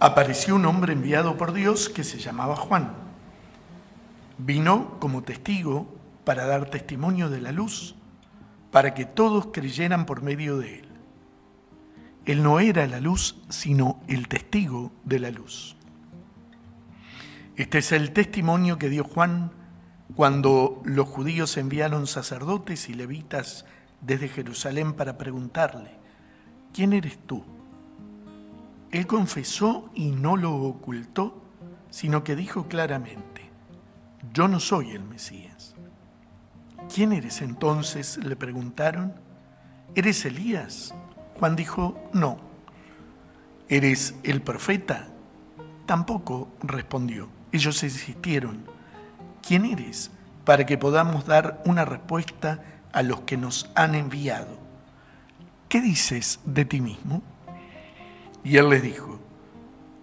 apareció un hombre enviado por Dios que se llamaba Juan. Vino como testigo para dar testimonio de la luz, para que todos creyeran por medio de él. Él no era la luz, sino el testigo de la luz. Este es el testimonio que dio Juan cuando los judíos enviaron sacerdotes y levitas desde Jerusalén para preguntarle, ¿quién eres tú? Él confesó y no lo ocultó, sino que dijo claramente, yo no soy el Mesías. ¿Quién eres entonces? le preguntaron. ¿Eres Elías? Juan dijo, no. ¿Eres el profeta? Tampoco respondió. Ellos insistieron, ¿quién eres? Para que podamos dar una respuesta a los que nos han enviado. ¿Qué dices de ti mismo? Y él les dijo,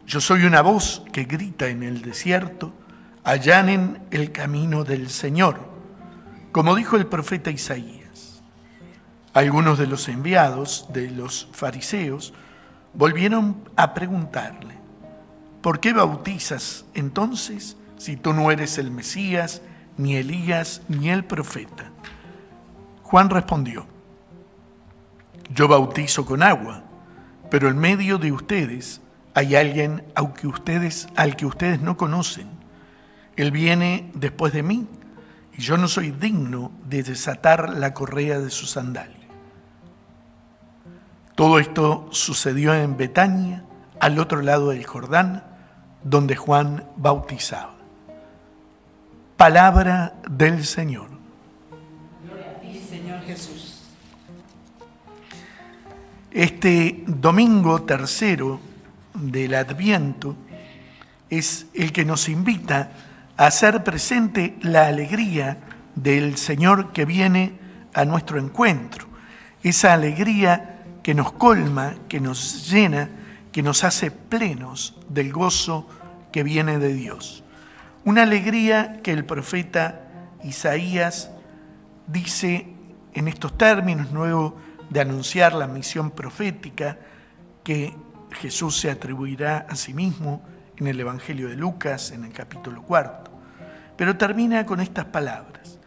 yo soy una voz que grita en el desierto, allanen el camino del Señor, como dijo el profeta Isaías. Algunos de los enviados de los fariseos volvieron a preguntarle, ¿por qué bautizas entonces si tú no eres el Mesías, ni Elías, ni el profeta? Juan respondió, yo bautizo con agua pero en medio de ustedes hay alguien al que ustedes, al que ustedes no conocen. Él viene después de mí y yo no soy digno de desatar la correa de su sandalia. Todo esto sucedió en Betania, al otro lado del Jordán, donde Juan bautizaba. Palabra del Señor. Este domingo tercero del Adviento es el que nos invita a hacer presente la alegría del Señor que viene a nuestro encuentro, esa alegría que nos colma, que nos llena, que nos hace plenos del gozo que viene de Dios. Una alegría que el profeta Isaías dice en estos términos, nuevo de anunciar la misión profética que Jesús se atribuirá a sí mismo en el Evangelio de Lucas, en el capítulo cuarto. Pero termina con estas palabras.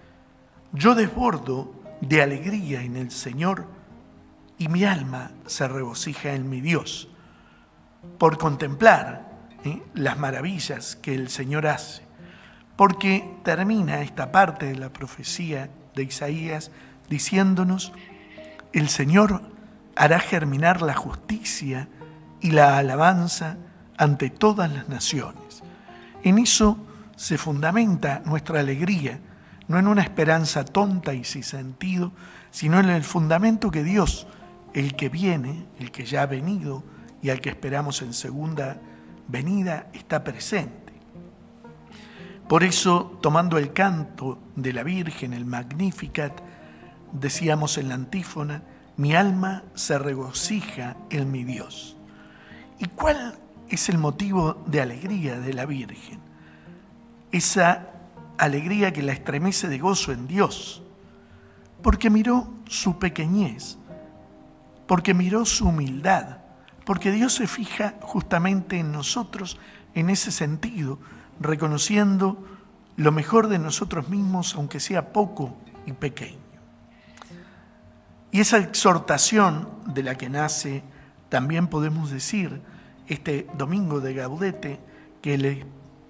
Yo desbordo de alegría en el Señor y mi alma se regocija en mi Dios por contemplar ¿eh? las maravillas que el Señor hace. Porque termina esta parte de la profecía de Isaías diciéndonos, el Señor hará germinar la justicia y la alabanza ante todas las naciones. En eso se fundamenta nuestra alegría, no en una esperanza tonta y sin sentido, sino en el fundamento que Dios, el que viene, el que ya ha venido y al que esperamos en segunda venida, está presente. Por eso, tomando el canto de la Virgen, el Magnificat, decíamos en la antífona, mi alma se regocija en mi Dios. ¿Y cuál es el motivo de alegría de la Virgen? Esa alegría que la estremece de gozo en Dios, porque miró su pequeñez, porque miró su humildad, porque Dios se fija justamente en nosotros en ese sentido, reconociendo lo mejor de nosotros mismos, aunque sea poco y pequeño. Y esa exhortación de la que nace, también podemos decir, este domingo de Gaudete, que el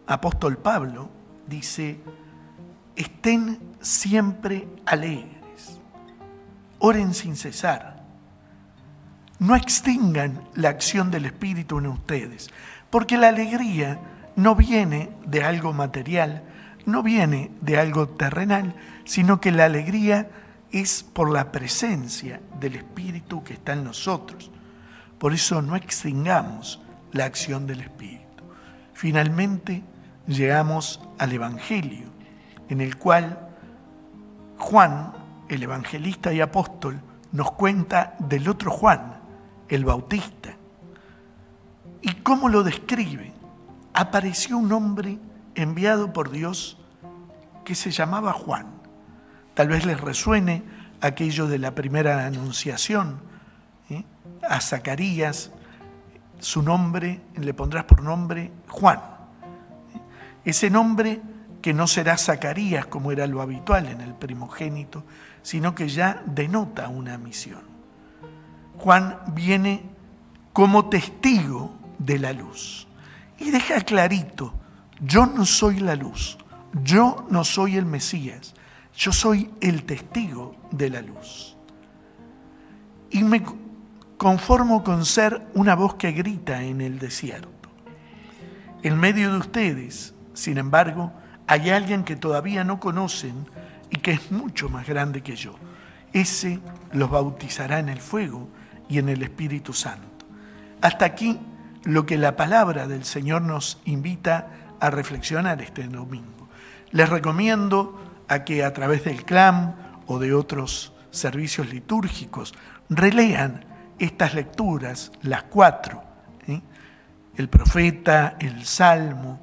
apóstol Pablo dice, estén siempre alegres, oren sin cesar, no extingan la acción del Espíritu en ustedes, porque la alegría no viene de algo material, no viene de algo terrenal, sino que la alegría es por la presencia del Espíritu que está en nosotros. Por eso no extingamos la acción del Espíritu. Finalmente llegamos al Evangelio, en el cual Juan, el evangelista y apóstol, nos cuenta del otro Juan, el Bautista. ¿Y cómo lo describe? Apareció un hombre enviado por Dios que se llamaba Juan Tal vez les resuene aquello de la primera anunciación a Zacarías su nombre, le pondrás por nombre Juan. Ese nombre que no será Zacarías como era lo habitual en el primogénito, sino que ya denota una misión. Juan viene como testigo de la luz y deja clarito, yo no soy la luz, yo no soy el Mesías, yo soy el testigo de la luz. Y me conformo con ser una voz que grita en el desierto. En medio de ustedes, sin embargo, hay alguien que todavía no conocen y que es mucho más grande que yo. Ese los bautizará en el fuego y en el Espíritu Santo. Hasta aquí lo que la palabra del Señor nos invita a reflexionar este domingo. Les recomiendo a que a través del CLAM o de otros servicios litúrgicos relean estas lecturas, las cuatro, el profeta, el salmo,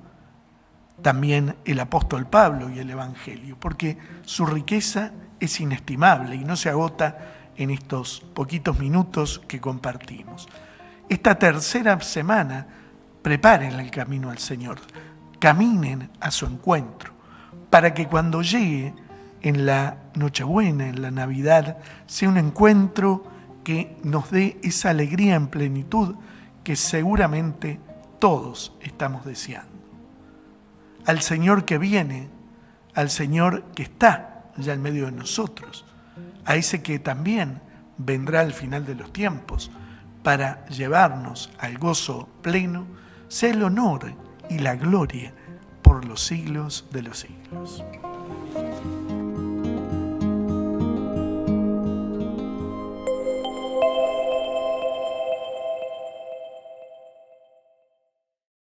también el apóstol Pablo y el Evangelio, porque su riqueza es inestimable y no se agota en estos poquitos minutos que compartimos. Esta tercera semana, preparen el camino al Señor, caminen a su encuentro, para que cuando llegue en la Nochebuena, en la Navidad, sea un encuentro que nos dé esa alegría en plenitud que seguramente todos estamos deseando. Al Señor que viene, al Señor que está ya en medio de nosotros, a ese que también vendrá al final de los tiempos para llevarnos al gozo pleno, sea el honor y la gloria por los siglos de los siglos.